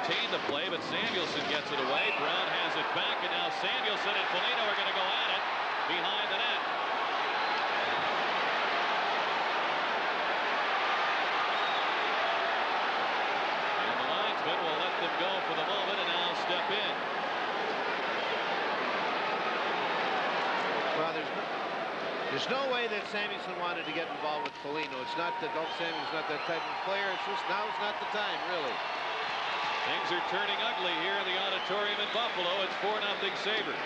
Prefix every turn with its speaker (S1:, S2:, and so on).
S1: maintain the play, but Samuelsson gets it away. Brown has it back, and now Samuelsson and Foligno are going to go at it behind the net. And the linesman will let them go for the moment and now step in.
S2: Well, there's no, there's no way that Samuelsson wanted to get involved with Foligno. It's not that Samuelsson's not that type of player. It's just now is not the time, really.
S1: Things are turning ugly here in the auditorium in Buffalo. It's 4 0 Sabres.